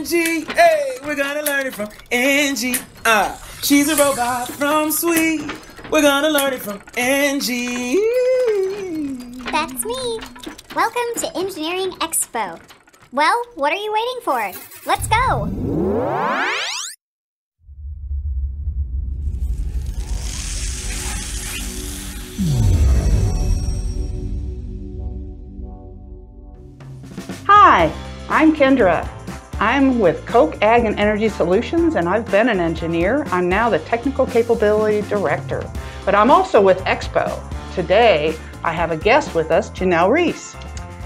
Engie. Hey, we're gonna learn it from Engie. Ah, she's a robot from SWE. We're gonna learn it from Engie. That's me. Welcome to Engineering Expo. Well, what are you waiting for? Let's go. Hi, I'm Kendra. I'm with Koch Ag and Energy Solutions and I've been an engineer. I'm now the Technical Capability Director, but I'm also with Expo. Today, I have a guest with us, Janelle Reese.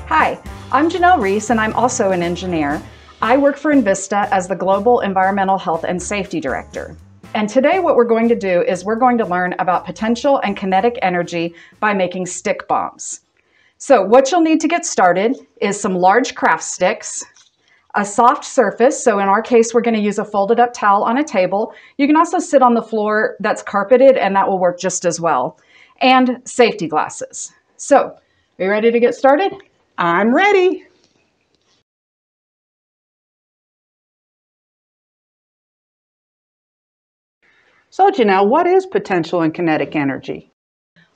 Hi, I'm Janelle Reese and I'm also an engineer. I work for Invista as the Global Environmental Health and Safety Director. And today what we're going to do is we're going to learn about potential and kinetic energy by making stick bombs. So what you'll need to get started is some large craft sticks, a soft surface. So in our case, we're going to use a folded up towel on a table. You can also sit on the floor that's carpeted and that will work just as well. And safety glasses. So are you ready to get started? I'm ready. So Janelle, what is potential and kinetic energy?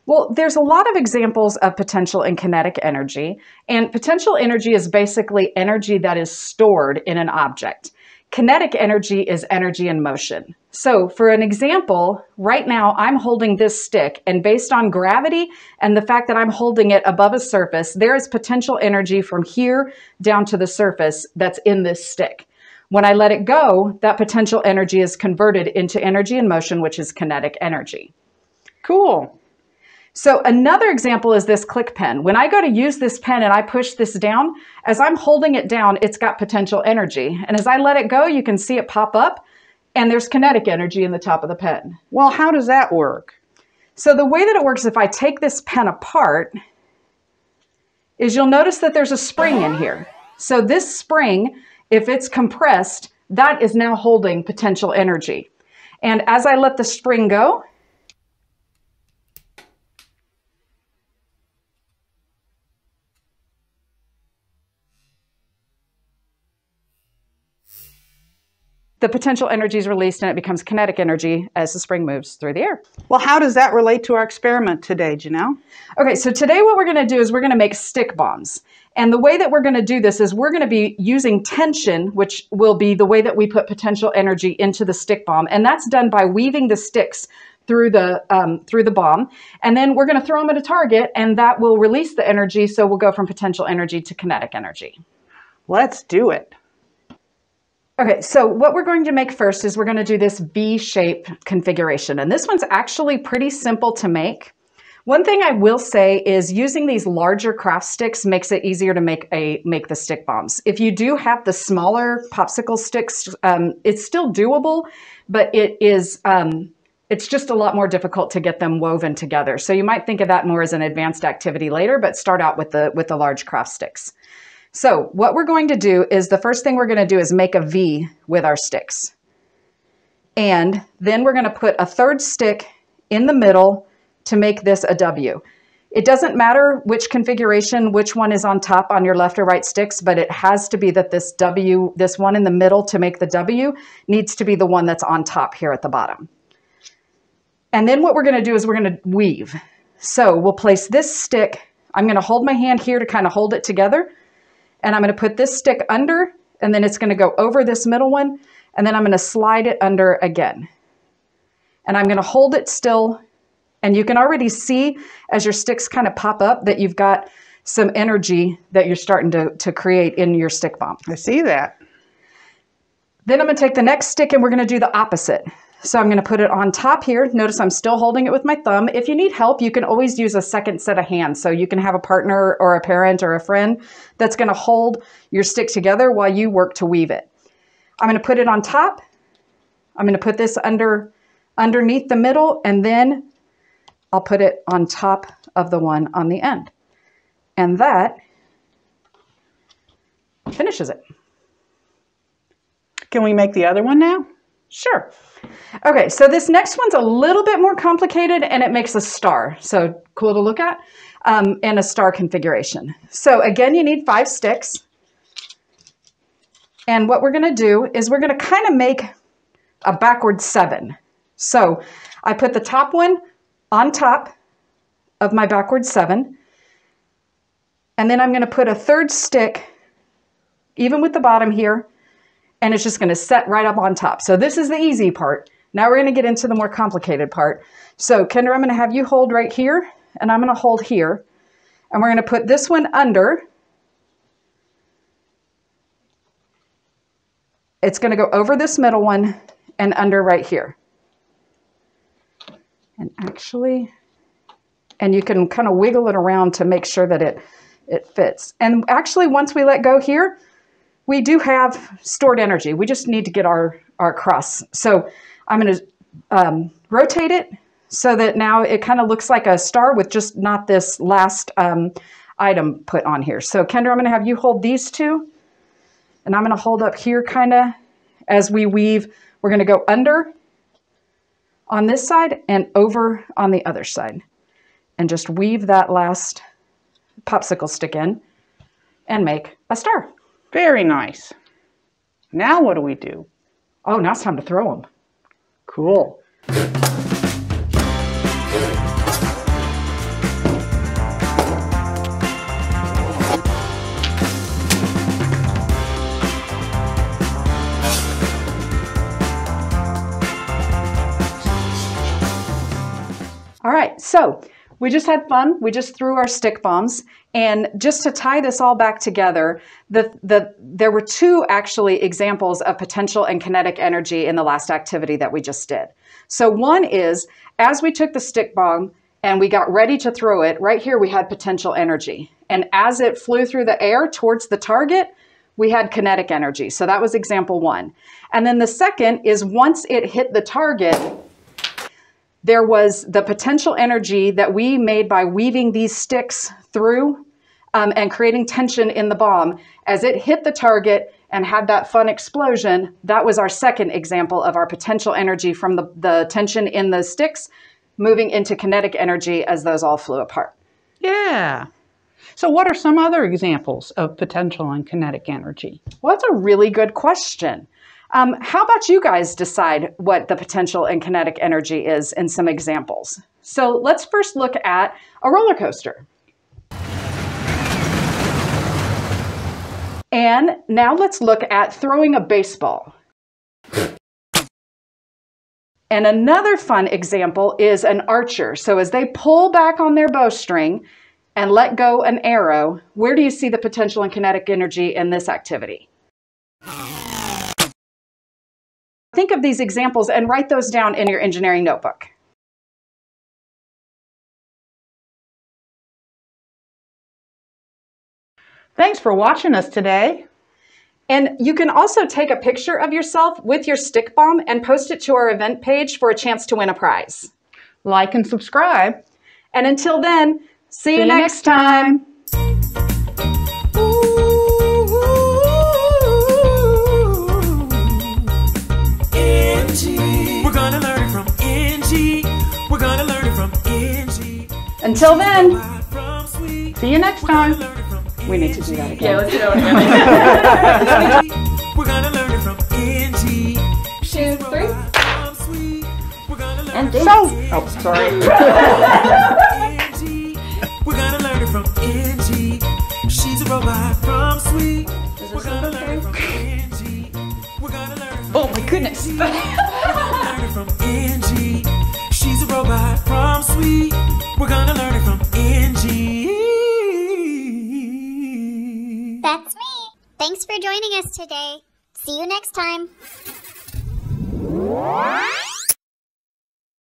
Well, there's a lot of examples of potential and kinetic energy, and potential energy is basically energy that is stored in an object. Kinetic energy is energy in motion. So for an example, right now I'm holding this stick and based on gravity and the fact that I'm holding it above a surface, there is potential energy from here down to the surface that's in this stick. When I let it go, that potential energy is converted into energy in motion, which is kinetic energy. Cool. So another example is this click pen. When I go to use this pen and I push this down, as I'm holding it down, it's got potential energy. And as I let it go, you can see it pop up and there's kinetic energy in the top of the pen. Well, how does that work? So the way that it works, if I take this pen apart, is you'll notice that there's a spring in here. So this spring, if it's compressed, that is now holding potential energy. And as I let the spring go, the potential energy is released and it becomes kinetic energy as the spring moves through the air. Well, how does that relate to our experiment today, Janelle? Okay, so today what we're going to do is we're going to make stick bombs. And the way that we're going to do this is we're going to be using tension, which will be the way that we put potential energy into the stick bomb. And that's done by weaving the sticks through the um, through the bomb, and then we're going to throw them at a target, and that will release the energy. So we'll go from potential energy to kinetic energy. Let's do it. Okay, so what we're going to make first is we're going to do this V-shape configuration. And this one's actually pretty simple to make. One thing I will say is using these larger craft sticks makes it easier to make a make the stick bombs. If you do have the smaller popsicle sticks, um, it's still doable, but it is um, it's just a lot more difficult to get them woven together. So you might think of that more as an advanced activity later, but start out with the with the large craft sticks. So what we're going to do is the first thing we're going to do is make a V with our sticks. And then we're going to put a third stick in the middle to make this a W. It doesn't matter which configuration, which one is on top on your left or right sticks, but it has to be that this W, this one in the middle to make the W, needs to be the one that's on top here at the bottom. And then what we're going to do is we're going to weave. So we'll place this stick, I'm going to hold my hand here to kind of hold it together, and I'm going to put this stick under, and then it's going to go over this middle one, and then I'm going to slide it under again. And I'm going to hold it still, and you can already see as your sticks kind of pop up that you've got some energy that you're starting to, to create in your stick bomb. I see that. Then I'm going to take the next stick and we're going to do the opposite. So I'm going to put it on top here. Notice I'm still holding it with my thumb. If you need help, you can always use a second set of hands. So you can have a partner or a parent or a friend that's going to hold your stick together while you work to weave it. I'm going to put it on top. I'm going to put this under underneath the middle and then I'll put it on top of the one on the end. And that finishes it. Can we make the other one now? Sure. Okay, so this next one's a little bit more complicated and it makes a star. So cool to look at um, and a star configuration. So again, you need five sticks. And what we're going to do is we're going to kind of make a backward seven. So I put the top one on top of my backward seven. And then I'm going to put a third stick, even with the bottom here, and it's just going to set right up on top. So this is the easy part. Now we're going to get into the more complicated part. So Kendra, I'm going to have you hold right here, and I'm going to hold here. And we're going to put this one under. It's going to go over this middle one and under right here. And actually, and you can kind of wiggle it around to make sure that it, it fits. And actually, once we let go here, we do have stored energy. We just need to get our, our cross. So I'm going to um, rotate it so that now it kind of looks like a star with just not this last um, item put on here. So Kendra, I'm going to have you hold these two. And I'm going to hold up here kind of as we weave. We're going to go under on this side and over on the other side. And just weave that last popsicle stick in and make a star. Very nice. Now what do we do? Oh, now it's time to throw them. Cool. All right, so we just had fun. We just threw our stick bombs. And just to tie this all back together, the, the, there were two actually examples of potential and kinetic energy in the last activity that we just did. So one is, as we took the stick bomb and we got ready to throw it, right here we had potential energy. And as it flew through the air towards the target, we had kinetic energy. So that was example one. And then the second is once it hit the target, there was the potential energy that we made by weaving these sticks through um, and creating tension in the bomb. As it hit the target and had that fun explosion, that was our second example of our potential energy from the, the tension in the sticks moving into kinetic energy as those all flew apart. Yeah. So what are some other examples of potential and kinetic energy? Well, that's a really good question. Um, how about you guys decide what the potential and kinetic energy is in some examples? So let's first look at a roller coaster. And now let's look at throwing a baseball. And another fun example is an archer. So as they pull back on their bowstring and let go an arrow, where do you see the potential and kinetic energy in this activity? Think of these examples and write those down in your engineering notebook. Thanks for watching us today. And you can also take a picture of yourself with your stick bomb and post it to our event page for a chance to win a prize. Like and subscribe. And until then, see, see you, next time. Until then, see you next time. We need to do that again. Yeah, let's do that again. We're gonna learn it from Engie. Two, three. And dance. So, oh, sorry. We're gonna learn it from Engie. She's a robot from SWE. We're gonna learn it from Engie. We're gonna learn Oh my goodness. Today. See you next time.